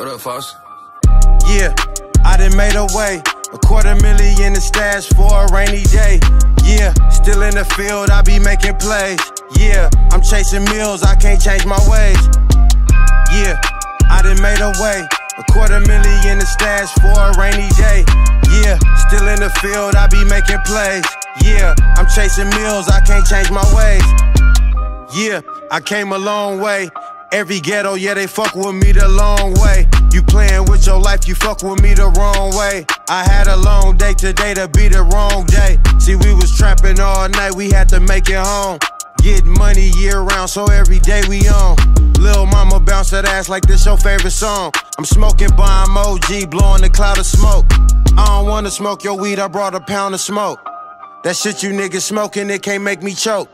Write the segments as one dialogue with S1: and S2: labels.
S1: What up, Foss?
S2: Yeah, I done made a way. A quarter million in the stash for a rainy day. Yeah, still in the field, I be making plays. Yeah, I'm chasing meals, I can't change my ways. Yeah, I done made a way. A quarter million in the stash for a rainy day. Yeah, still in the field, I be making plays. Yeah, I'm chasing meals, I can't change my ways. Yeah, I came a long way. Every ghetto, yeah, they fuck with me the long way. You playing with your life, you fuck with me the wrong way. I had a long day today to be the wrong day. See, we was trapping all night, we had to make it home. Get money year round, so every day we on. Lil' mama bounce that ass like this your favorite song. I'm smoking bomb OG, blowing the cloud of smoke. I don't wanna smoke your weed, I brought a pound of smoke. That shit you niggas smoking, it can't make me choke.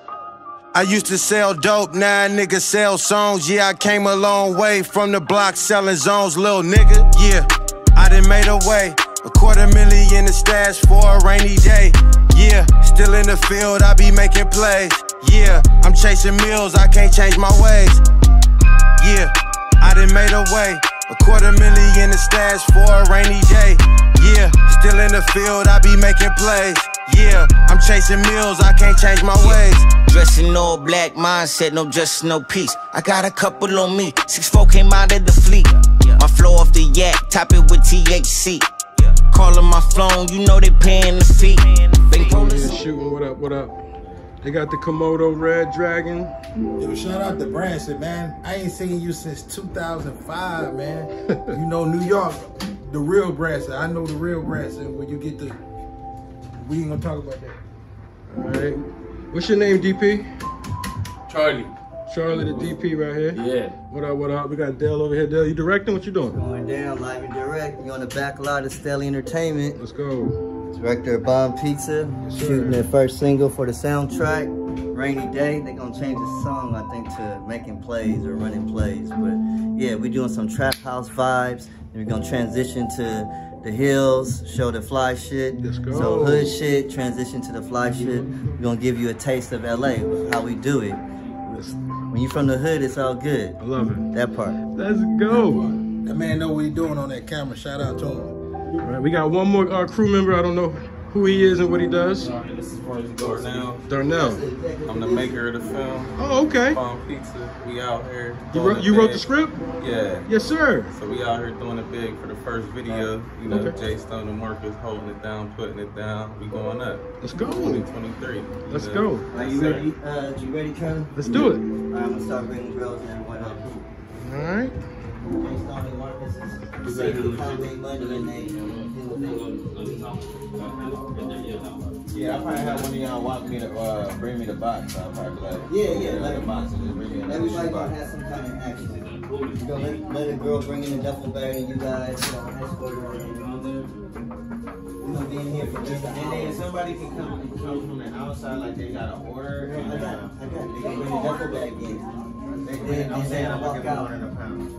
S2: I used to sell dope, now niggas sell songs. Yeah, I came a long way from the block selling zones, little nigga. Yeah, I done made a way. A quarter million in the stash for a rainy day. Yeah, still in the field, I be making plays. Yeah, I'm chasing meals, I can't change my ways. Yeah, I done made a way. A quarter million in the stash for a rainy day. Yeah, still in the field, I be making plays. Yeah, I'm chasing meals, I can't change my ways.
S3: Dressing all black, mindset, no justice, no peace. I got a couple on me. Six four came out of the fleet. My flow off the yak, top it with THC. Calling my phone, you know they paying the fee. Bank
S4: Yeah, shooting. What up? What up? They got the Komodo Red Dragon.
S5: Yo, shout out to Branson, man. I ain't seen you since 2005, man. you know, New York, the real Branson. I know the real Branson when you get the. We ain't gonna talk about that.
S4: All right. What's your name, DP?
S6: Charlie.
S4: Charlie, the DP right here.
S6: Yeah.
S4: What up? What up? We got Dell over here. Dell, you directing? What you doing?
S7: Going down live and direct. You on the back lot of Stelly Entertainment.
S4: Let's go.
S7: Director of Bomb Pizza.
S4: Yes,
S7: shooting their first single for the soundtrack. Rainy Day. They gonna change the song, I think, to making plays or running plays. But yeah, we doing some trap house vibes. And we're gonna transition to the hills, show the fly shit.
S4: Let's go.
S7: So hood shit, transition to the fly shit. We're gonna give you a taste of LA, how we do it. When you from the hood, it's all good.
S4: I love it.
S7: That part.
S4: Let's go.
S5: That man know what he doing on that camera. Shout out to him.
S4: All right, we got one more uh, crew member. I don't know who he is and what he does.
S6: This is for Darnell.
S4: Darnell.
S6: I'm the maker of the film.
S4: Oh, okay.
S6: Bomb Pizza. We out here.
S4: You wrote, you wrote the script?
S6: Yeah.
S4: Yes, sir.
S6: So we out here doing it big for the first video. You know,
S4: Okay.
S6: Jay Stone and Marcus holding it down, putting it down. We going up.
S4: Let's go.
S6: 2023.
S4: Let's
S6: Yeah.
S4: go.
S7: Are you ready? Uh, you ready, Charlie?
S4: Let's do it.
S7: All right, I'm gonna start bringing girls in and whatnot.
S4: All right.
S7: Jay Stone and Marcus is saving how they money and they
S8: Yeah, I probably have one of y'all want me to uh, bring me the box. I'll probably like,
S7: Yeah, yeah,
S8: let
S7: let
S8: the box and just bring me
S7: Everybody
S8: shoe
S7: gonna have some kind of action. You gonna let, let a girl bring in a duffel bag and you guys, you know, escort her in. We gonna be in here for just an
S8: And then somebody can come come from the outside, like they got an order.
S7: I
S8: And,
S7: got it,
S8: uh,
S7: I got it. They gonna bring a duffel bag in.
S8: they,
S7: Then-
S8: they, I'm
S7: then
S8: saying
S7: they
S8: I'm
S7: walk
S8: looking for
S7: out.
S8: 100 pounds.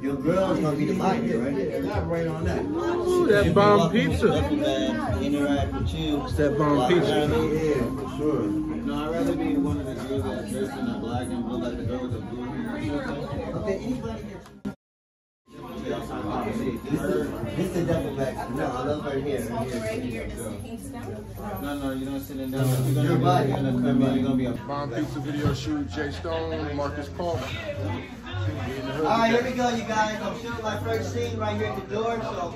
S7: Your girl's gonna be the mic, right?
S8: Elaborate on that.
S4: Ooh, that bomb pizza.
S7: Duffel bag, interact with you.
S4: It's that bomb
S7: Walk
S4: pizza.
S7: around in for sure.
S8: No, I'd rather be one of the girls that dressed in the black and blue, like the girl with the blue hair.
S7: Okay, anybody here? This is, this is the duffel bag. No, I love her here. Right here.
S8: No, no, you don't sit in down. You're
S7: Your
S8: gonna
S7: body.
S8: be, you're gonna come in. You're gonna be a
S4: Bomb Pizza video shoot. Jay Stone, Marcus Paulk.
S7: All right, here we go, you guys. I'm shooting my first scene right here at the door, so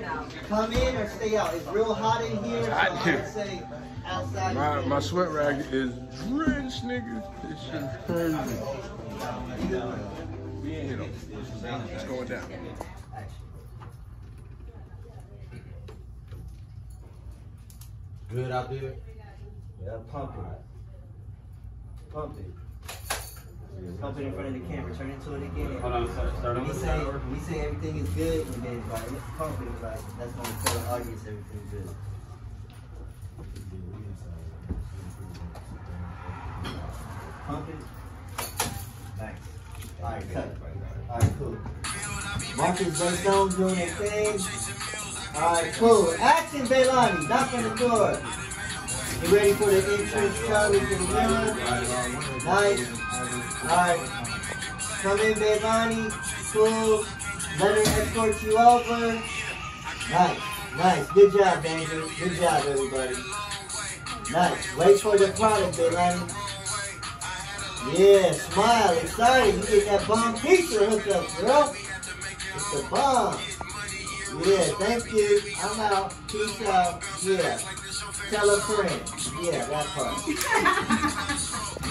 S7: come in or stay out. It's real hot in here, so
S4: hot
S7: I
S4: here.
S7: would say outside.
S4: My, my sweat rag is drenched, nigga. This shit crazy. You know, it's going down.
S8: good out there.
S7: Yeah, pump it. Pump it. Pump it in front of the camera. Turn into it again.
S6: Hold on, start, start on
S7: we
S6: the
S7: say,
S6: side.
S7: we say everything is good, and then it's like, let's pump it, it's like, that's gonna tell the audience everything's good. Pump it. Thanks. All right, cut. All right, cool. Marcus Bestone doing his thing. All right, cool. Action, Baylani. Knock on the door. You ready for the entrance, Charlie, for the winner? Nice. All right. Come in, Bevani. Cool. Let her escort you over. Nice. Nice. Good job, Danger. Good job, everybody. Nice. Wait for the product, Bevani. Yeah, smile, excited. You get that bomb pizza hooked up, girl. It's a bomb. Yeah, thank you. I'm out. Peace out. Yeah. Tell a friend. Yeah, that part.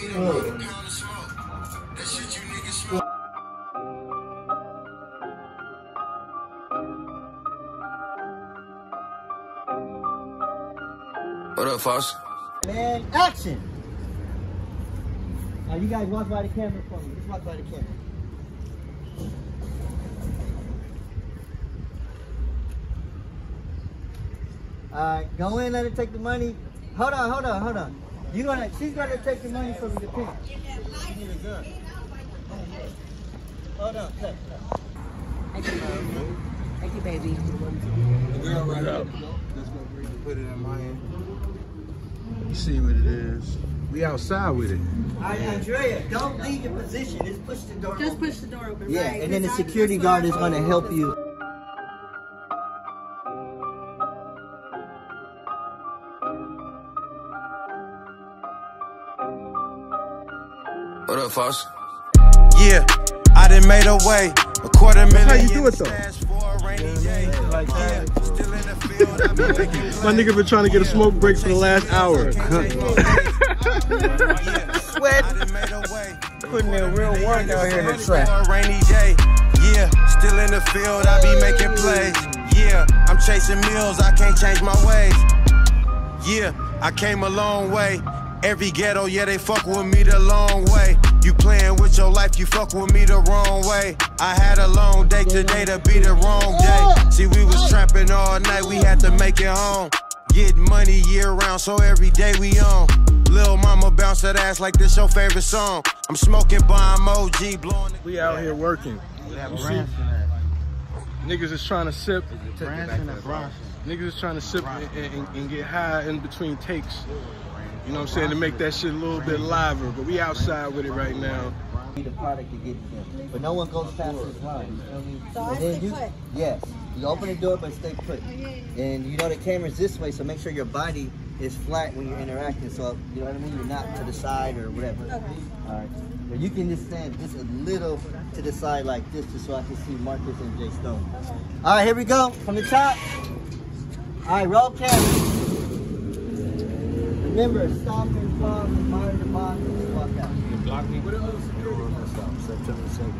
S7: Good.
S3: What up, Foss?
S7: And action. Now you guys walk by the camera for me. Just walk by the camera. Alright, go in, let her take the money. Hold on, hold on, hold on. You gonna she's gonna take the money from the pig. Hold on, cut, cut.
S1: Thank you, Mom. Thank you, baby.
S5: Put it in my hand. You see what it is. We outside with it.
S7: Alright, Andrea, don't leave your position. Just push the door
S1: Just
S7: open.
S1: push the door open.
S7: Yeah,
S1: right,
S7: and then the security guard is gonna help you.
S3: Up, Foss?
S2: Yeah, I done made a way. A quarter million.
S4: how you do it, though.
S2: stash for a rainy day. Yeah, still in the field, I be making
S4: My nigga been trying to get a smoke break for the last hour.
S2: Sweat. I done made a way.
S3: Putting in real work out here in the
S2: For a rainy day. Yeah, still in the field, I be making plays. Yeah, I'm chasing meals, I can't change my ways. Yeah, I came a long way. Every ghetto, yeah, they fuck with me the long way. You playing with your life, you fuck with me the wrong way. I had a long day today to be the wrong day. See, we was trapping all night, we had to make it home. Get money year round, so every day we on. Lil' mama bounce that ass like this your favorite song. I'm smoking bomb OG, blowing it.
S4: We out here working. You see, niggas is trying to sip. Niggas is trying to sip and, and- and get high in between takes. You know what I'm saying? To make that shit a little bit liver. But we outside with it right now.
S7: Need a product to get in. But no one goes past this line. You feel me?
S1: So I
S7: And then
S1: stay
S7: you-
S1: put?
S7: Yes. You open the door, but stay put. Oh, and you know the camera's this way, so make sure your body is flat when you're interacting. So you know what I mean. You're not to the side or whatever.
S1: Okay.
S7: All right. But you can just stand just a little to the side like this, just so I can see Marcus and Jay Stone. All right, here we go from the top. All right, roll camera. Remember, stop and pause, admire the box, and just walk out. September 2nd.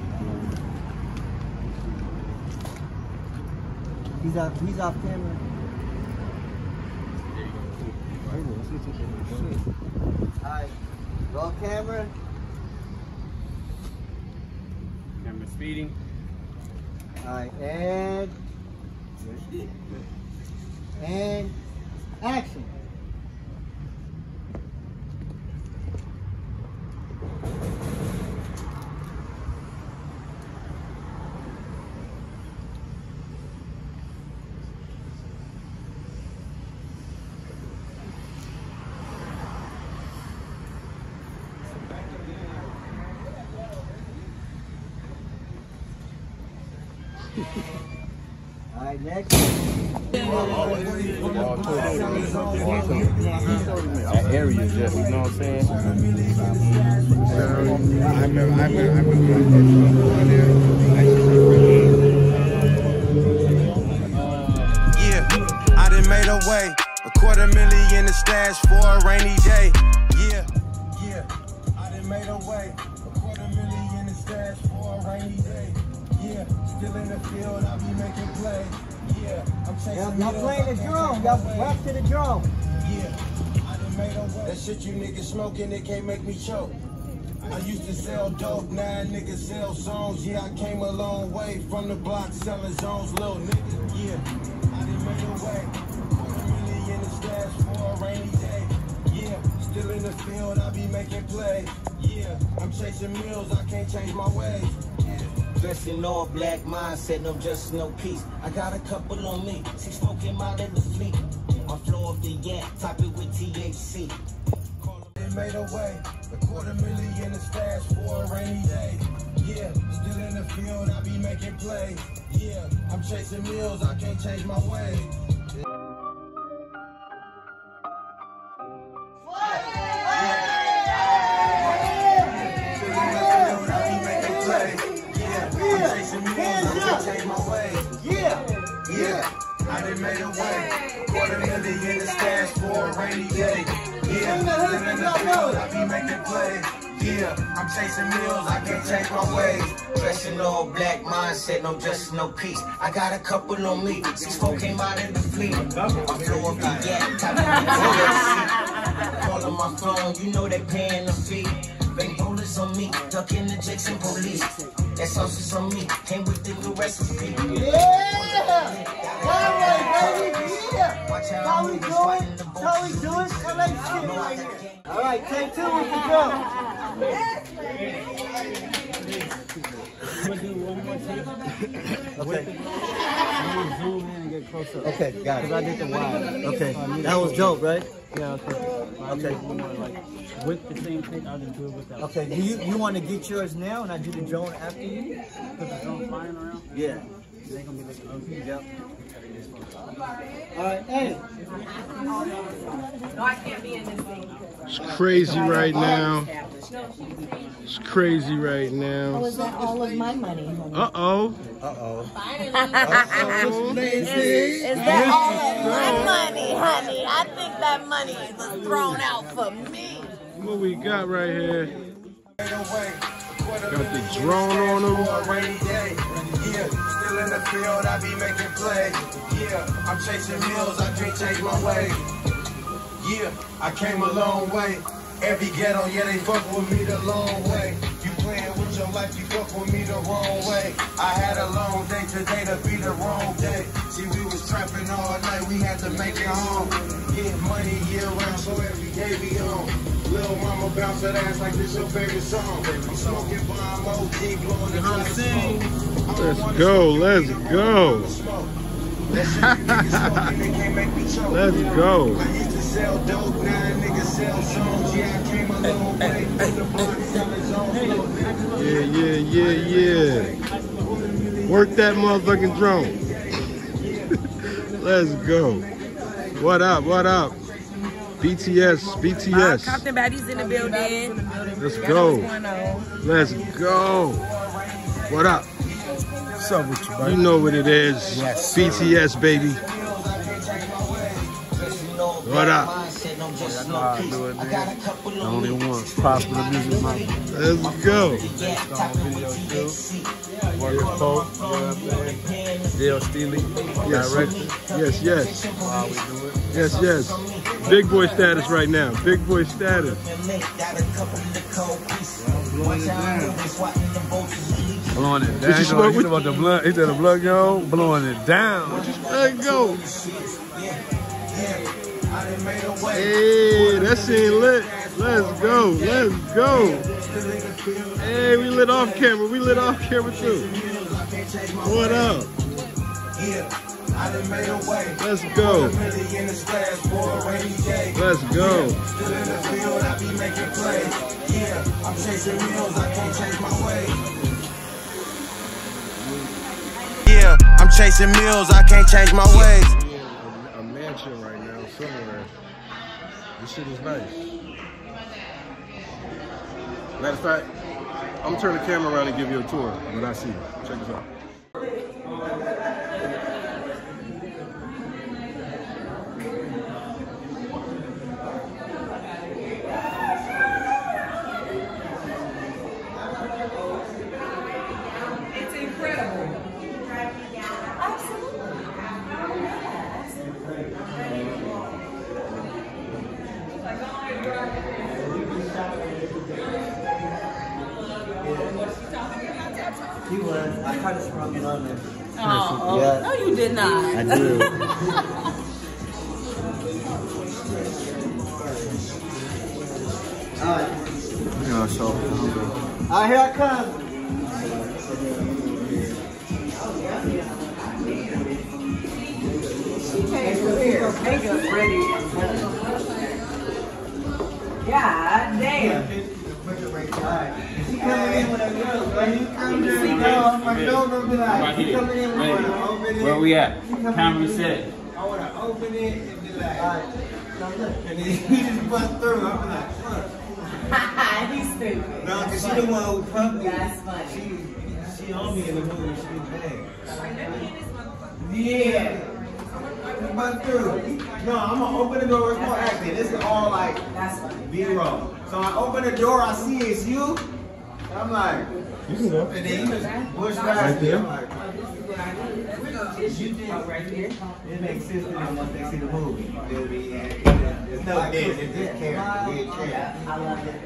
S7: He's off, he's off camera. Alright, roll camera.
S8: Camera speeding.
S7: Alright, and. And. Action. Alright, next.
S8: That area, just, you know what I'm saying?
S5: I I I.
S2: Yeah, I done made a way. A quarter million in stash for a rainy day. Yeah, yeah, I done made a way. A quarter million in stash for a rainy day. Yeah, still in the field, I be making plays. I'm
S7: Y'all, playing the drum. Y'all rap to the drum.
S2: Yeah. That shit you niggas smoking, it can't make me choke. I used to sell dope, now niggas sell songs. Yeah, I came a long way from the block selling zones, little nigga. Yeah, I done made a way. Million in stash for a rainy day. Yeah, still in the field, I be making plays. Yeah, I'm chasing meals, I can't change my ways. Dressed in all black mindset, no just no peace. I got a couple on me, six came out of the fleet. My flow of the yak, top it with THC. Done made a way. A quarter million the stash for a rainy day. Yeah, still in the field, I be making plays. Yeah, I'm chasing meals, I can't change my ways. Yeah, I'm chasing meals, I can't change my ways.
S3: Dressing all black mindset, no justice, no peace. I got a couple on me. Six four came out in the fleet. My flow up the yak, top of the Calling my phone, you know they paying the fee. Bank rollers on me, ducking the Jackson police. That sauce is on me, came with the new recipe.
S7: Yeah! All right, baby, yeah!
S3: Watch
S7: How
S3: how
S7: we
S3: I'm
S7: doing? How we doing? LA shit right here. All right, take two with the drum. Okay, got it.
S9: I did the wide.
S7: Okay, that was dope, right?
S9: Yeah, okay.
S7: Okay.
S9: like, with the same thing, I'll just do it without.
S7: Okay, do you you want to get yours now and I do the drone after you?
S9: Put the drone flying around,
S7: Yeah.
S9: they gonna be looking oh, ugly.
S7: Yep. All right, hey.
S1: No, I can't be in this thing.
S4: It's crazy right now. It's crazy right now.
S10: Was that all of my money? honey?
S4: Uh oh.
S7: Uh-oh.
S4: Uh-oh.
S10: Is that all of my money, honey? I think that money was thrown out for me.
S4: What we got right here?
S2: Got
S4: Got the drone on them.
S2: In the field, I be making plays. Yeah, I'm chasing meals, I can't change my ways. Yeah, I came a long way. Every ghetto, yeah, they fuck with me the long way. You playing with your life, you fuck with me the wrong way. I had a long day today to be the wrong day. See, we was trapping all night, we had to make it home. Get money year round, so every day we on. Little mama bounce that ass like this your favorite song. I'm smoking bomb, OG, blowing the black smoke.
S4: Let's go. Let's go. Let's go.
S2: I used to sell dope, now niggas sell songs. Yeah, I came a long way. From the bottom, got his own flow.
S4: Yeah, yeah, yeah, yeah. Work that motherfucking drone. Let's go. What up? What up? BTS,
S1: Uh,
S4: BTS.
S1: Compton Baddies in the building.
S4: Let's go.
S1: what's going on.
S4: Let's go. What up?
S5: What's up with you,
S4: You know what it is.
S5: Yes,
S4: BTS, baby. What up?
S8: The only one. Prosper Music Mafia.
S4: Let's go.
S8: Work Pope, you know what I'm saying? Dale Steely,
S4: Yes,
S8: director.
S4: yes, yes,
S8: How we do it.
S4: yes, yes. Big boy status right now. Big boy status.
S8: Blowing it down.
S4: you
S8: You know,
S4: smoke
S8: you
S4: with-
S8: about the blood? He said the blood yo, blowing it down.
S4: Let's go. Hey, that scene lit. Let's go. Let's go. Hey, we lit off camera. We lit off camera too. What up? Yeah, I done made a way. Let's go. Let's go.
S2: Yeah, I'm chasing meals, I can't change my ways.
S4: A mansion right now somewhere. This shit is nice. Matter of fact, I'm gonna turn the camera around and give you a tour what I see. Check this out.
S7: I tried to sprung it on there.
S1: Oh,
S7: Yeah.
S1: no, you did not.
S7: I did. Alright.
S8: Yeah, so.
S7: Alright, here I come.
S1: Makeup ready.
S8: Coming in, we
S9: Ready.
S8: wanna open it.
S9: Where we at? Camera set.
S8: I wanna open it and be like, alright. And then he just bust through. I'm like, fuck.
S1: He's stupid.
S8: No, cause she the one who pumped me.
S1: That's funny.
S8: She, she on me in the movie. She was bad.
S1: Yeah.
S8: He bust through. No, I'm gonna open the door. It's more acting. This is all like
S1: That's funny.
S8: B-roll. So I open the door. I see it's you. I'm like,
S4: You can go.
S8: and then you just push past me. I'm like,
S1: right here.
S8: it makes sense to them once they see the movie. They'll be, it's no this. It's just character. Weird character.
S1: I love it.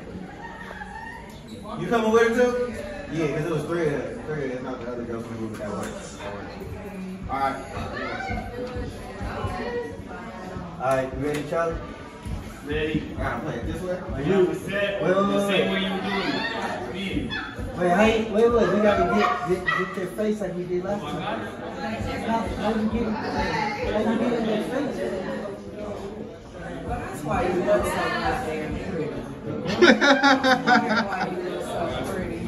S8: You coming with her too? Yeah, because it was three of us. Three of us, not the other girls from the movie that works. Alright. Alright, you ready, Charlie?
S9: Ready?
S8: Alright, play it this way.
S9: Camera set.
S8: Wait, wait,
S9: The
S8: wait,
S9: same
S8: wait.
S9: way you do it.
S8: Wait, hey, wait, wait, we gotta get, get, get their face like we did last oh, time. How, how you get, how you get in their face?
S10: That's why you look so goddamn pretty. Why you look so pretty.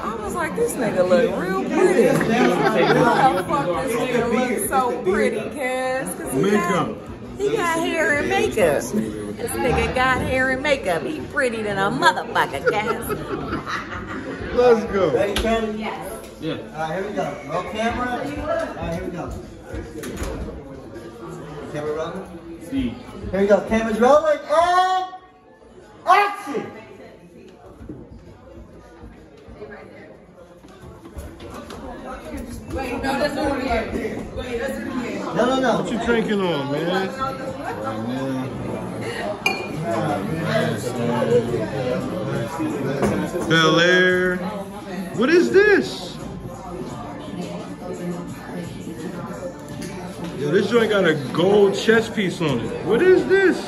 S10: I was like, this nigga look real pretty. How the fuck this nigga look so pretty, cuz? 'Cause he got-
S4: Makeup.
S10: He got hair and makeup. This nigga got hair and makeup. He pretty than a motherfucker, cuz.
S4: Let's go.
S8: Ready, Charlie?
S1: Yes.
S9: Yeah.
S8: Alright, here we go. Roll camera. Alright, here we go. Camera rolling.
S9: See.
S8: Here we go. Camera's rolling and action!
S10: Wait, no, that's not it. Wait, that's it again.
S8: No, no, no.
S4: What you drinking on, man? Belaire. What is this? Yo, this joint got a gold chest piece on it. What is this?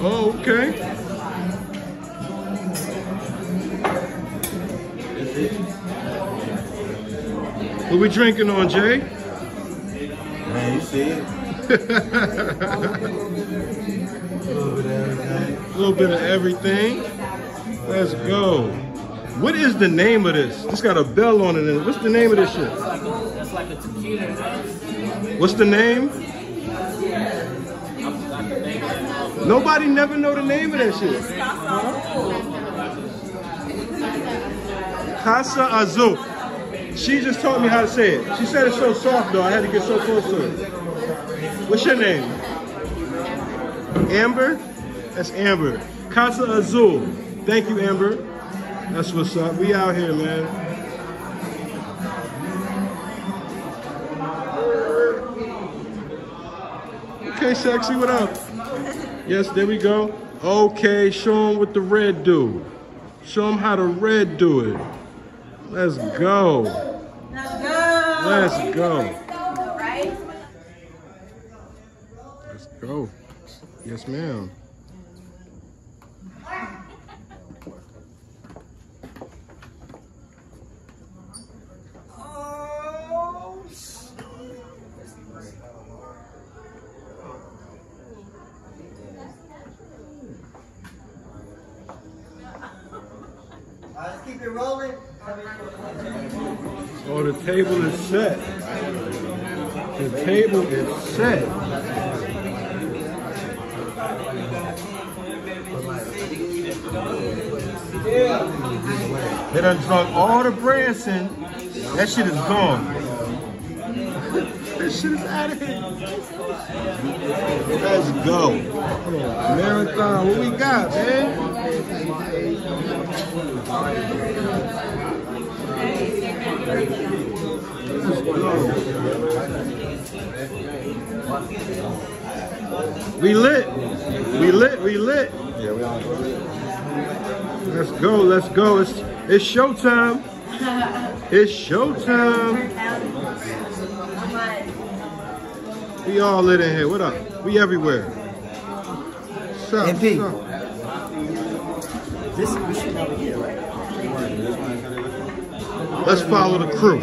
S4: Oh, okay. What we drinking on, Jay?
S8: Man, you see it?
S4: A little bit of everything. Let's go. What is the name of this? This got a bell on it. What's the name of this shit? What's the name? Nobody never know the name of that shit. Casa Azul. She just taught me how to say it. She said it's so soft though. I had to get so close to it. What's your name? Amber? That's Amber. Casa Azul. Thank you, Amber. That's what's up. We out here, man. Okay, sexy, what up? Yes, there we go. Okay, show him what the red do. Show him how the red do it. Let's go. Let's go.
S1: Right?
S4: Let's go. Yes, ma'am.
S8: Alright, let's keep it rolling.
S4: Oh, the table is set. The table is set. They done drunk all the Branson. That shit is gone. That shit is out of here. Let's go. Marathon, what we got, man? We lit. We lit. We lit.
S8: Yeah, we on.
S4: Let's go. Let's go. It's it's showtime. It's showtime. We all lit in here. What up? We everywhere. What's up?
S8: MP.
S4: What's up?
S8: This we should probably get right.
S4: Let's follow the crew.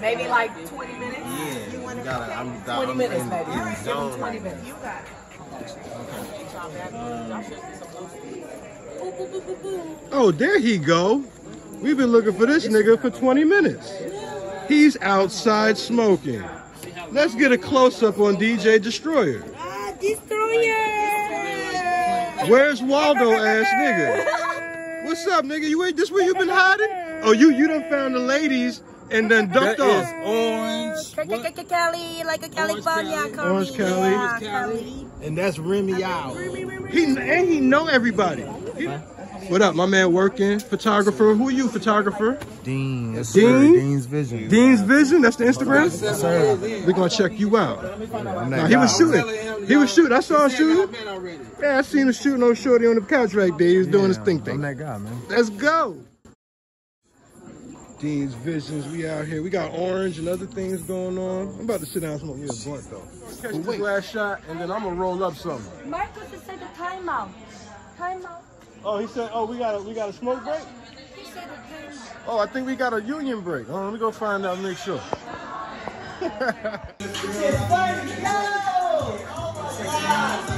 S8: Maybe
S11: like 20 minutes?
S5: Yeah.
S11: 20 minutes,
S5: in,
S11: baby.
S5: In,
S11: 20 minutes. You got
S4: Oh, there he go. We've been looking for this nigga for 20 minutes. He's outside smoking. Let's get a close up on DJ Destroyer.
S10: Ah, destroyer.
S4: Where's Waldo ass nigga? What's up, nigga? You ain't this where you been hiding? Oh, you you done found the ladies and then ducked
S5: That
S4: off.
S5: orange.
S10: Cali, like a California. Cali.
S4: Orange Cali.
S10: Yeah, Cali.
S5: And that's Remy out.
S4: He and he know everybody. He- what up, my man? Working photographer. Who are you, photographer?
S5: Dean. Yes,
S4: Dean?
S5: Dean's Vision.
S4: Dean's Vision. That's the Instagram.
S5: Yes, sir.
S4: We're gonna check you out.
S5: I'm
S4: Nah, he was shooting. He was shooting. I saw him shooting. Yeah, I seen him shooting on Shorty on the couch right there. He was doing his thing
S5: I'm
S4: thing.
S5: that guy, man.
S4: Let's go. Dean's Visions, we out here. We got orange and other things going on. I'm about to sit down and smoke me a blunt though. Catch this last shot and then I'm gonna roll up something.
S10: Marcus has said the timeout. Timeout.
S4: Oh, he said, oh, we got a we got a smoke break.
S10: He said the timeout.
S4: Oh, I think we got a union break. Hold on, let me go find out and make sure.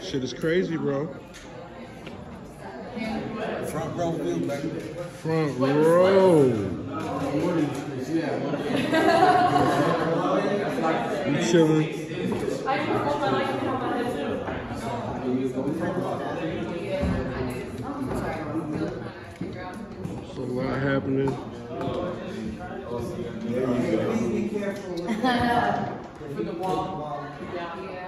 S4: Shit is crazy, bro.
S5: Front row view, baby.
S4: Front row. You chilling. So a lot happening.
S2: Oh, yeah.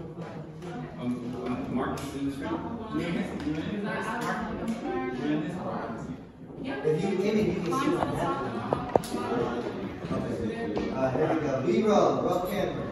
S2: if you in you can see what happens. Uh, here we go. B-roll, roll camera.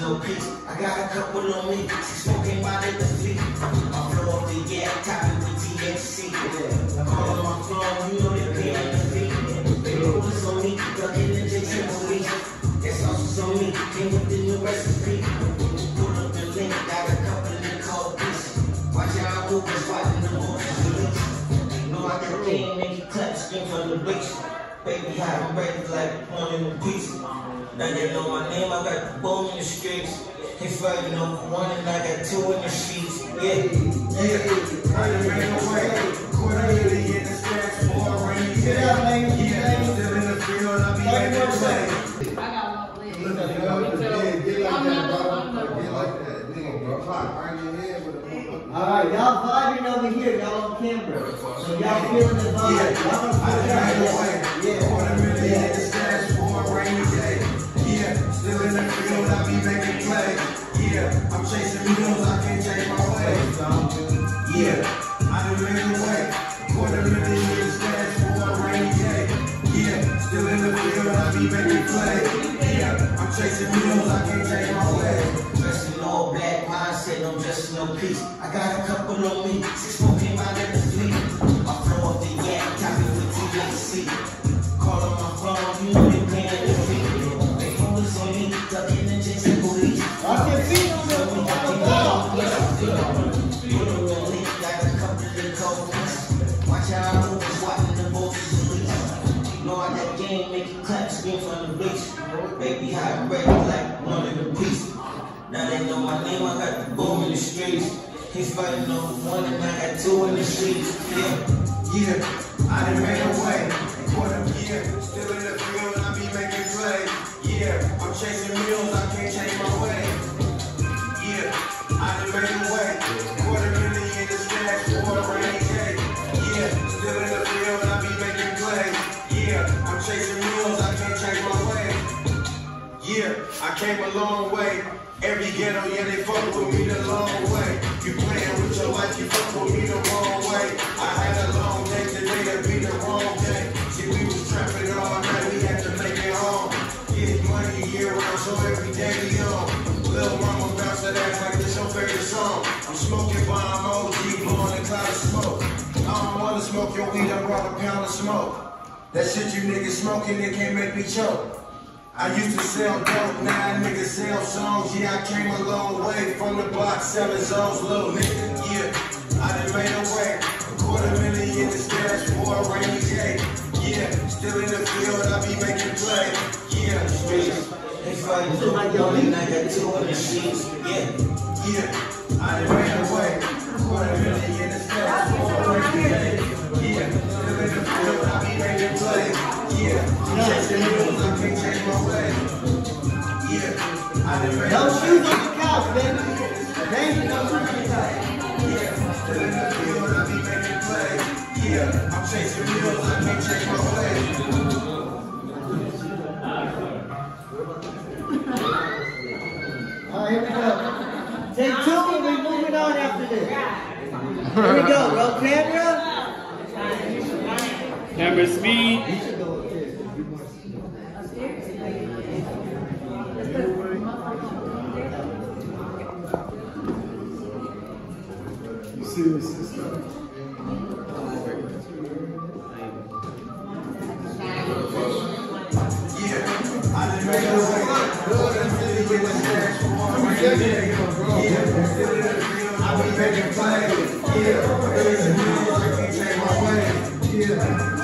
S3: no peace. I got a couple on me, smoking out at the fleet. I flow off the yak, top it with THC. Call on my phone, you know they pay on the feet. They know what's on me, the Jason police. That's also on me, came with the new recipe. Pull up the link, got a couple the cold pieces. Watch out, movers, watching the motions release. Know I can clean, make it clap, scream from the beach. Baby, I'm ready like one in the beast. Now they know my name, I got the bone in the streets. I you know one and I got two in the sheets. Yeah.
S7: Yeah, I done ran away. Quarter million in the stash for a rainy day. Yeah, still in the field, I be making plays.
S12: Get like that, bro. Get like that, nigga, bro.
S7: Alright, y'all vibing over here, y'all on camera. So y'all feeling the vibe. Y'all gonna feel that.
S2: Quarter million in the stash for a rainy day. Yeah, still in the field, I be making plays. Yeah, I'm chasing meals, I can't change my ways. Yeah, I done made a way. Quarter million in the stash for a rainy day. Yeah, still in the field, I be making plays. Yeah, I'm chasing meals, I can't change my ways.
S3: Dressed in all black, mindset, no dress, no peace. I got a couple on me, six more name, I got the boom in the streets. He's fighting on one and I got two in the streets. Yeah.
S2: Yeah, I done made a way. Quarter year, still in the field, I be making plays. Yeah, I'm chasing meals, I can't change my way. Yeah, I done made a way. Quarter million in the stash for a rainy day. Yeah, still in the field, I be making plays. Yeah, I'm chasing I can't change my way. Yeah, I came a long way. Every ghetto, yeah, they fuck with me the long way. You playing with your life, you fuck with me the wrong way. I had a long day today to be the wrong day. See, we was trapping all night, we had to make it home. Get money year round, so every day we on. Little mama bounce that ass like this your favorite song. I'm smoking bomb OG, blowing a cloud of smoke. I don't wanna smoke your weed, I brought a pound of smoke. That shit you niggas smoking, it can't make me choke. I used to sell dope, now niggas sell songs. Yeah, I came a long way from the block selling songs, little nigga. Yeah, I done made a way. A quarter million in the stash for a rainy day. Yeah, still in the field, I be making play. Yeah, streets.
S3: They fighting on one and I got two in the streets. Yeah.
S2: Yeah, I done made a way. A quarter million in the stash for a rainy day. Yeah, still in the field, I be making play. Yeah, I'm chasing meals, I can't change my
S7: No shoes on the couch, baby. Baby, no shoes on the couch.
S2: Yeah, I'm chasing meals, I can't change my way.
S7: Alright, here we go. Take two and we moving on after this. Here we go. Roll camera.
S9: Camera speed.
S2: Yeah,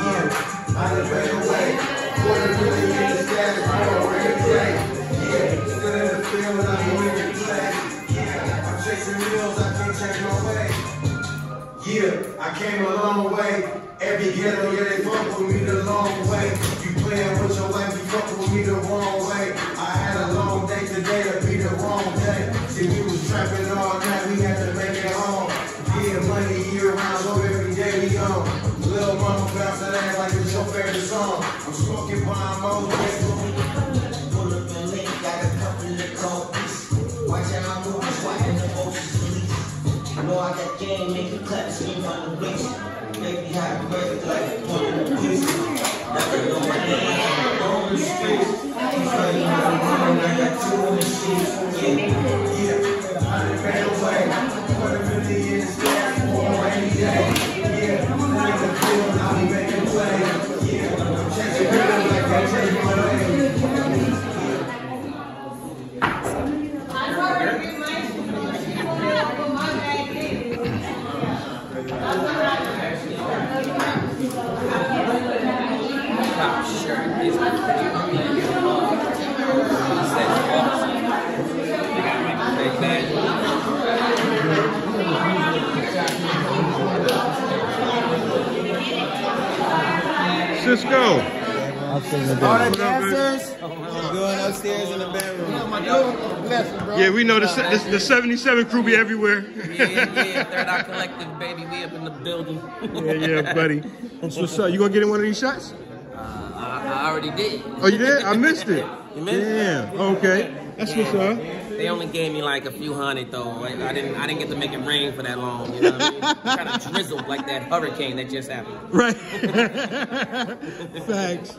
S4: Cisco.
S7: I've seen the
S8: All the
S7: day.
S8: dancers going upstairs in the bedroom.
S4: Yeah, we know the, se- the, the 77 crew be everywhere.
S9: Yeah, yeah, Third Eye Collective, baby. We up in the building.
S4: yeah, yeah, buddy. So, so you gonna get in one of these shots?
S9: Uh, I, I already did.
S4: Oh, you did? I missed it.
S9: You missed it?
S4: Damn. Okay. That's what's up.
S9: They only gave me like a few hundred though. Like, I didn't I didn't get to make it rain for that long. You know what I mean? kind of drizzled like that hurricane that just happened.
S4: Right. Thanks.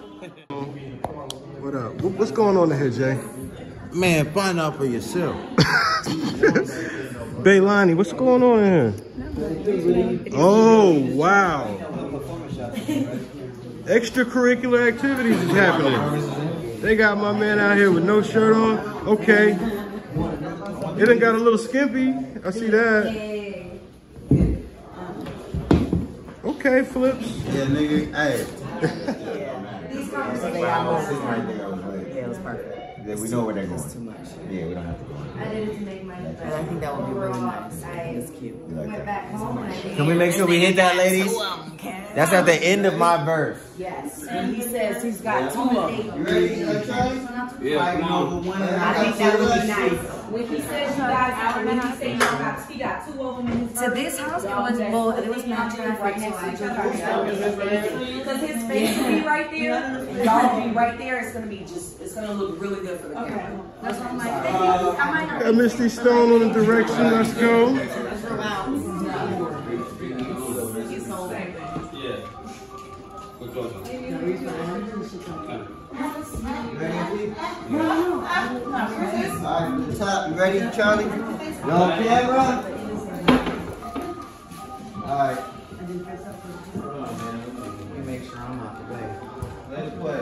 S4: What up? What- What's going on in here, Jay?
S8: Man, find out for yourself.
S4: Baylani, what's going on in here? Oh, wow. Extracurricular activities is happening. They got my man out here with no shirt on. Okay. It done got a little skimpy. I see that. Okay, flips.
S8: Yeah, nigga. Hey.
S1: Yeah, it was perfect.
S8: Yeah, we know where they're going.
S1: It's too much.
S8: Yeah, we don't have to go.
S1: And I think that would be really nice. It's cute.
S8: We like that. Can we make sure we hit that, ladies? That's at the end of my verse.
S1: Yes. And he says he's got two of them.
S8: You ready, Charlie?
S9: Yeah.
S1: I think that would be nice. When he says you guys out, when he says you got, he got two of them in his.
S13: To this house, it was well, it was not
S1: right next to each other. Because his face will be right there, y'all will be right there. It's gonna be just, it's gonna look really good for the camera.
S13: That's what I'm like. I might not.
S4: Got Misty Stone on the direction. Let's go.
S8: Ready, Charlie? On camera? Alright.
S1: Let me make sure I'm out the way.
S8: Let's play.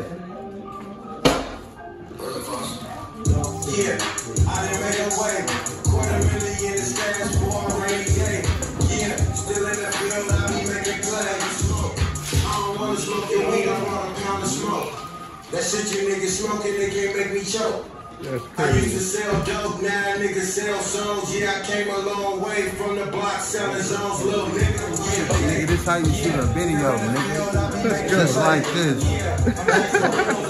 S2: Yeah, I done made a way. Quarter million in stash for a rainy day. Yeah, still in the field, I be making plays. I don't wanna smoke your weed, I want a pound of smoke. That shit you niggas smoking, they can't make me choke.
S4: That's
S2: I used to sell dope, now niggas sell songs. Yeah, I came a long way from the block selling songs, little nigga. Yeah,
S8: Nigga, this how you shoot a video, nigga. Just like this.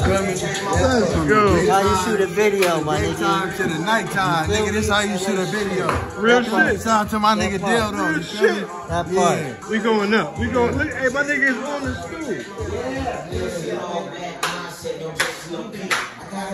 S4: Let's go.
S7: How you shoot a video, my nigga?
S8: Daytime to the nighttime, nigga. This how you shoot a video.
S4: Real shit.
S8: Shout out to my nigga
S7: part.
S8: Dildo.
S4: Real
S8: you feel me?
S4: shit.
S7: That part.
S8: Yeah.
S4: We going up. We going. Look, hey, my nigga is on the stool.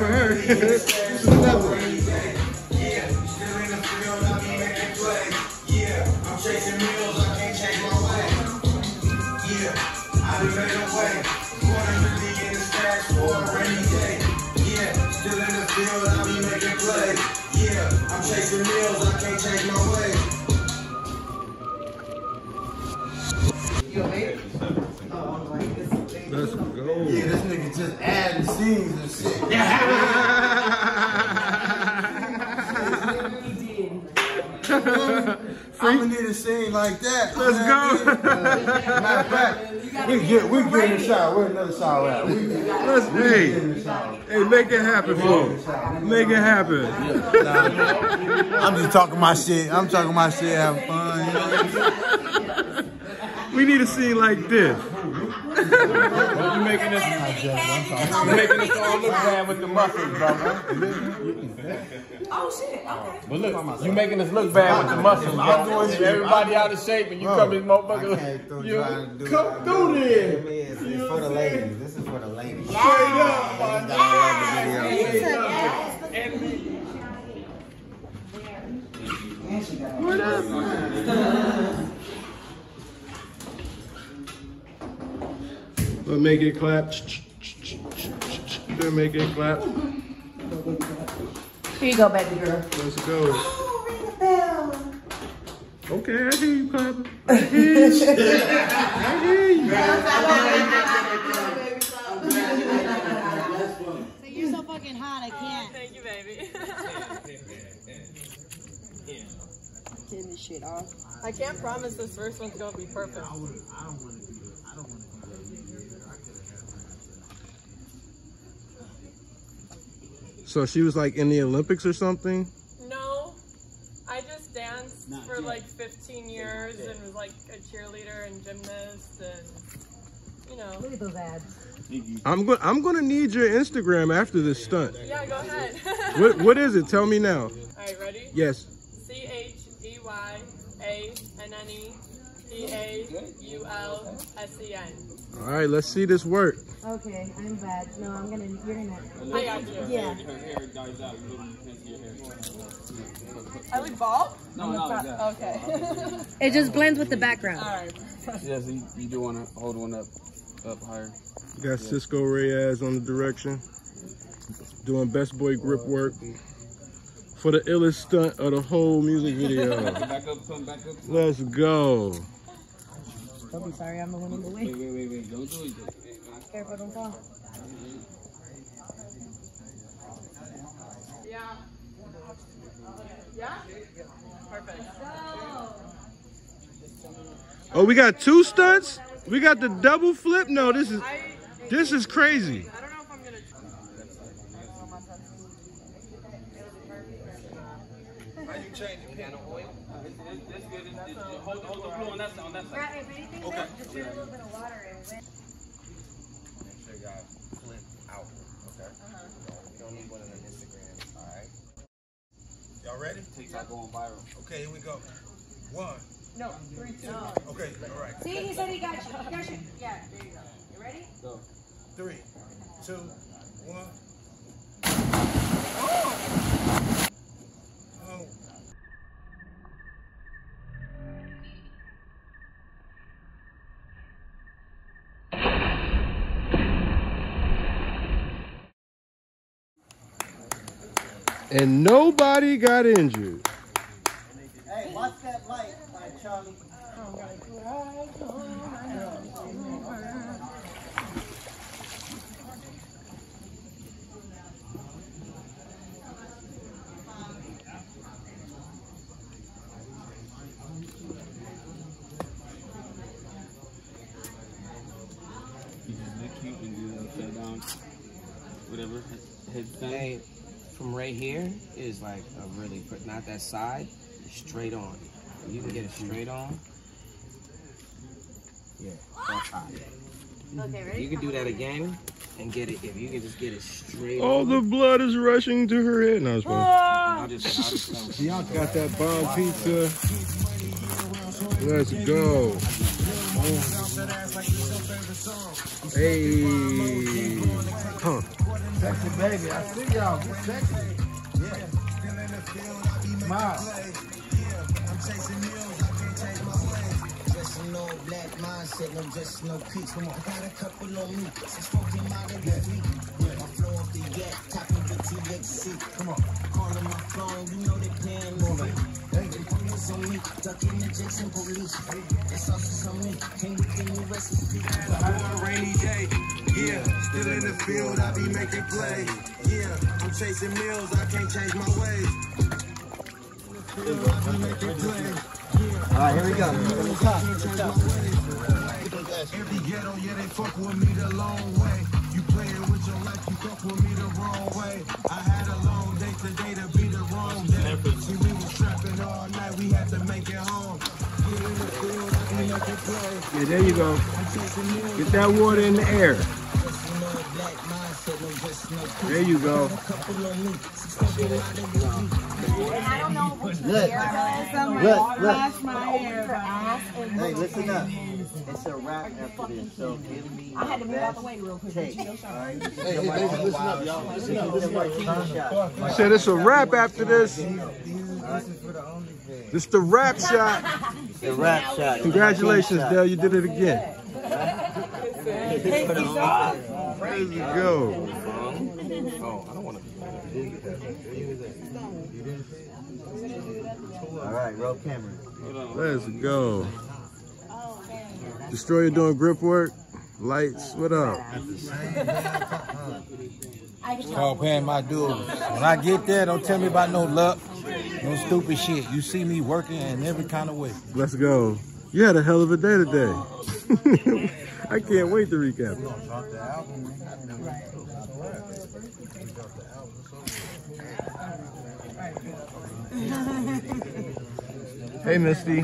S2: a
S4: level.
S2: Yeah, still in I be making plays. Yeah, I'm chasing meals, I can't change my way. Quarter million in the stash for a rainy day. Yeah, still in the field, I be making plays. Yeah, I'm chasing meals,
S4: Let's go.
S8: Yeah, this nigga just adding scenes and shit. I'm gonna need a scene like that.
S4: Let's go.
S8: Matter of fact, we get we get in the shower. Where another shower at? We
S4: Let's hey,
S8: in the shower.
S4: hey, make it happen, folks. Make it happen.
S8: I'm just talking my shit. I'm talking my shit, having fun. You know?
S4: We need a scene like this.
S14: You making this, you making this all look bad with the muscles, brother.
S1: Oh shit, okay.
S14: But look, you making us look bad with the muscles, bro. Everybody out of shape and you come this motherfucker. You
S8: do
S14: come through there.
S8: It's, it's for the ladies. This is for the ladies.
S14: Straight up, my
S8: Gotta love the.
S4: What up? But make it clap. Then make it clap.
S1: Here you go, baby girl.
S4: Let's go. Oh, okay, I hear you clapping. I hear you. I hear you.
S1: hot. I oh, can't.
S11: Thank you, baby.
S1: Getting this shit off.
S11: I can't promise this first one's gonna be perfect.
S4: So she was like in the Olympics or something?
S11: No, I just danced for like 15 years and was like a cheerleader and gymnast and you know.
S1: Look at those ads.
S4: I'm going I'm going to need your Instagram after this stunt.
S11: Yeah, go ahead.
S4: What what is it? Tell me now.
S11: All right, ready?
S4: Yes.
S11: D A U L S E N.
S4: All right, let's see this work.
S1: Okay, I'm bad. No, I'm gonna. You're gonna.
S11: I got you.
S1: Yeah.
S14: Her hair dies out. You look, you can see your hair.
S11: I look bald?
S14: No, no, yeah.
S11: Okay.
S1: It just blends with the background.
S11: All right.
S14: Yes, you, you do want to hold one up, up higher.
S4: You Got Cisco Reyes on the direction. Doing best boy grip work. For the illest stunt of the whole music video.
S14: back up, come back up.
S4: Let's go.
S1: Don't be sorry, I'm the one in the way.
S14: Wait, wait, wait, wait. Don't do it.
S1: Careful, don't fall.
S11: Yeah. Yeah? Perfect.
S4: Oh, we got two stunts? We got the double flip? No, this is this is crazy.
S11: I don't know if I'm gonna.
S14: Why you changing piano oil? That's good. It's- it's- Hold, hold the glue on that side. On that side.
S1: If anything,
S14: Okay.
S1: just put a little bit of water in.
S8: Make sure y'all flip outward, okay? Uh-huh. We don't need one on Instagram, alright? Y'all ready?
S14: TikTok going viral.
S5: Okay, here we go. One.
S11: No, three, two.
S5: Okay, all right.
S1: See, he said he got you. He got you. Yeah, there you go. You ready?
S14: Go.
S5: Three, two, one. Oh.
S4: And nobody got injured.
S7: Hey, that by Charlie.
S14: You just look cute and do upside down. Whatever. Head down.
S9: Hey, from right here is like a really, pr- not that side, straight on. You can get it mm-hmm. straight on. Yeah, that's hot.
S1: Okay, ready?
S9: You can do that again and get it, if you can just get it straight
S4: All
S9: on.
S4: the blood is rushing to her head. No, it's fine.
S9: I'll just, I'll just come.
S4: Got that bomb pizza. Let's go. Hey. Huh.
S5: Sexy baby, I see y'all. Get sexy. Yeah. Smile. I'm chasing meals. I can't change my way.
S3: Just an black mindset, no just no peace. Come on. I got a couple on me. Since folk came out of the fleet. My flow off the yak, topping with THC. Come on. Calling my phone, you know they paying me. Hey, this on me. Ducking the Jackson police. It's also on me. Can't get the new recipe.
S2: Yeah. Still in the field, I be making plays. Yeah, I'm chasing meals, I can't change my ways. I be making plays.
S7: All right, here we go. From the top, from the top.
S2: Every ghetto, yeah, they fuck with me the long way. You playing with your life, you fuck with me the wrong way. I had a long day today to be the wrong day. See, we was trapping all night, we had to make it home. The field, I be making.
S4: Yeah, there you go. Get that water in the air. There you go.
S1: I don't know which
S7: Look.
S1: Look,
S7: Look, look.
S1: Wash my hair, her ass, and
S7: Hey, listen up. It's a wrap after this, so give me
S1: I had to move out the
S7: best
S1: way real quick.
S7: take.
S1: but you.
S7: All right?
S5: Hey, hey, baby, listen up, y'all. Listen up, listen up.
S4: I said it's a wrap after this.
S5: This is the OnlyFans.
S4: Wrap shot.
S7: The wrap shot.
S4: Congratulations, Dale. You did it again.
S7: It's for the OnlyFans.
S4: Let's.
S9: Oh, I don't want to be
S7: All right, roll camera.
S4: Let's go. Destroyer doing grip work. Lights, what up?
S5: It's called paying my dues. When I get there, don't tell me about no luck, no stupid shit. You see me working in every kind of way.
S4: Let's go. You had a hell of a day today. I can't wait to recap. Hey, Misty.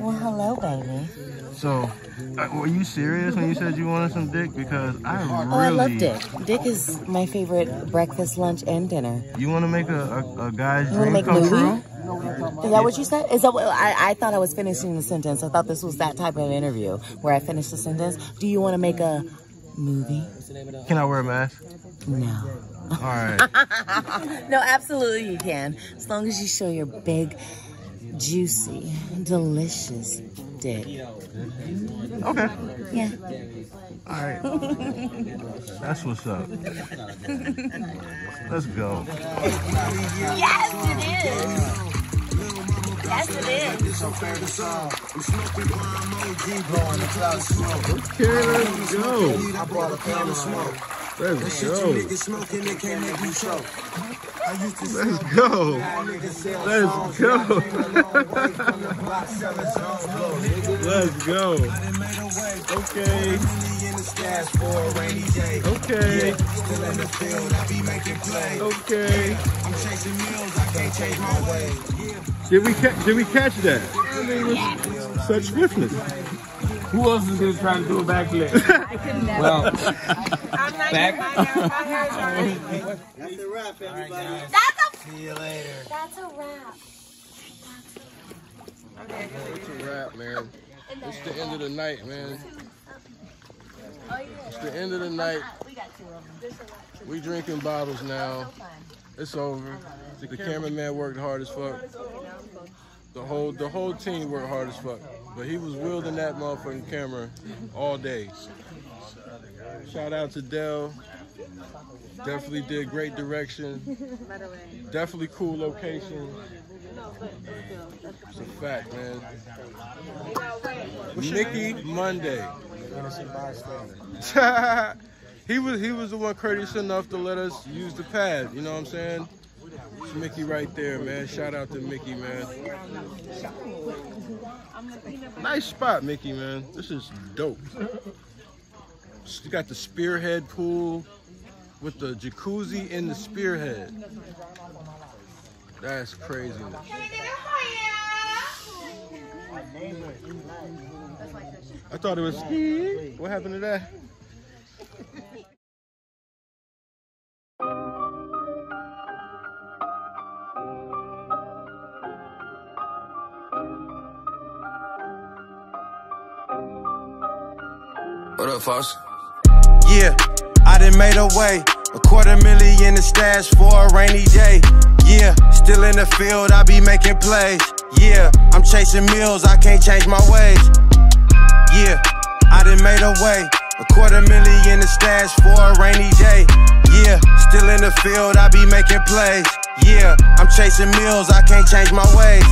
S10: Well, hello, baby.
S4: So, uh, were you serious when you said you wanted some dick? Because I really...
S10: Oh, I love Dick. Dick is my favorite breakfast, lunch, and dinner.
S4: You want to make a, a, a guy's
S10: You
S4: dream come
S10: movie?
S4: true?
S10: Is that what you said? Is that what I, I thought I was finishing the sentence? I thought this was that type of interview where I finished the sentence. Do you want to make a movie?
S4: Can I wear a mask?
S10: No.
S4: All right.
S10: no, absolutely you can. As long as you show your big, juicy, delicious dick.
S4: Okay.
S10: Yeah.
S4: All right. That's what's up. Let's go.
S10: Yes, it is. Yes, it is.
S4: Okay, let's go.
S2: I brought a pound of smoke.
S4: Let's
S2: That shit
S4: go.
S2: you niggas smoking, they can't make you choke. I used to
S4: Let's
S2: sell
S4: go.
S2: Now niggas sell
S4: Let's go.
S2: Now I came a long way from the block selling songs. Little nigga.
S4: Let's go.
S2: I done made a way.
S4: Okay.
S2: Money in the stash for a rainy day.
S4: Okay.
S2: Still in the field, I be making plays.
S4: Okay.
S2: I'm chasing meals, I can't change my ways.
S4: Did we ca- did we catch that? I mean, with such swiftness.
S14: Who else is gonna try to do a backflip? well, back.
S7: That's a wrap, everybody.
S10: That's a,
S7: See you later.
S10: that's a wrap.
S4: It's a wrap, man. It's the end of the night, man. It's the end of the night. We drinking bottles now. It's over. The cameraman worked hard as fuck. The whole the whole team worked hard as fuck. But he was wielding that motherfucking camera all day. Shout out to Dell. Definitely did great direction. Definitely cool location. It's a fact, man. Mickey Monday. he was he was the one courteous enough to let us use the pad. You know what I'm saying? It's Mickey right there, man. Shout out to Mickey, man. Nice spot, Mickey, man. This is dope. You got the spearhead pool with the jacuzzi in the spearhead. That's crazy. I thought it was ski. What happened to that?
S2: What up, Foss? Yeah, I done made a way. A quarter million in the stash for a rainy day. Yeah, still in the field, I be making plays. Yeah, I'm chasing meals, I can't change my ways. Yeah, I done made a way. A quarter million in the stash for a rainy day. Yeah, still in the field, I be making plays. Yeah, I'm chasing meals, I can't change my ways.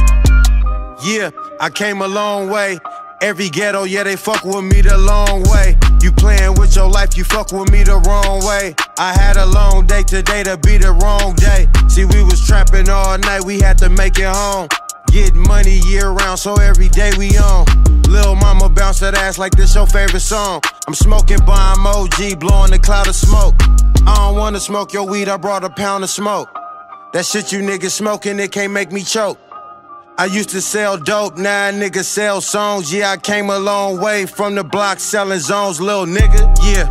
S2: Yeah, I came a long way. Every ghetto, yeah, they fuck with me the long way. You playing with your life, you fuck with me the wrong way. I had a long day today to be the wrong day. See, we was trapping all night, we had to make it home. Get money year round, so every day we on. Lil' mama bounce that ass like this your favorite song. I'm smoking bomb OG, blowing a cloud of smoke. I don't wanna smoke your weed, I brought a pound of smoke. That shit you niggas smoking, it can't make me choke. I used to sell dope, now a nigga sell songs. Yeah, I came a long way from the block selling zones, little nigga. Yeah,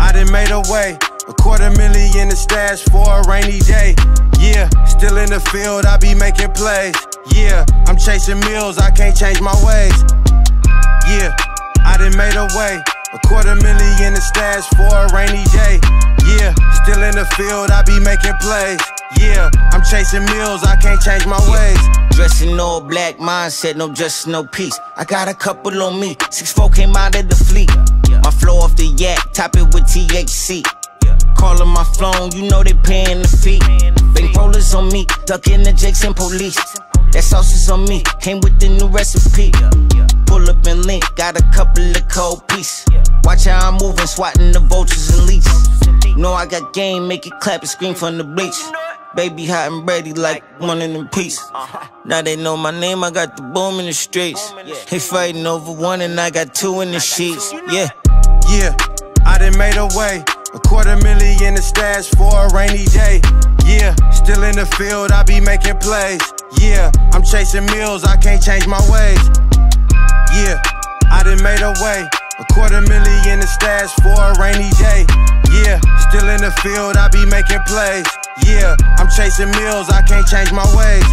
S2: I done made a way. A quarter million in the stash for a rainy day. Yeah, still in the field, I be making plays. Yeah, I'm chasing meals, I can't change my ways. Yeah, I done made a way. A quarter million in the stash for a rainy day. Yeah, still in the field, I be making plays. Yeah, I'm chasing meals, I can't change my ways.
S3: Dressing all black, mindset, no justice, no peace. I got a couple on me. Six four came out of the fleet. My flow off the yak, top it with THC. Calling my phone, you know they paying the fee. Bank rollers on me, ducking the jakes and police. That sauce is on me, came with the new recipe. Pull up and link, got a couple of cold pieces. Watch how I'm moving, swatting the vultures and leeches. Know I got game, make it clap and scream from the bleach. Baby hot and ready like one in them piece. Now they know my name, I got the boom in the streets. They fighting over one and I got two in the sheets. Yeah.
S2: Yeah, I done made a way. A quarter million in the stash for a rainy day. Yeah, still in the field, I be making plays. Yeah, I'm chasing meals, I can't change my ways. Yeah, I done made a way. A quarter million in stash for a rainy day. Yeah, still in the field, I be making plays. Yeah, I'm chasing meals, I can't change my ways.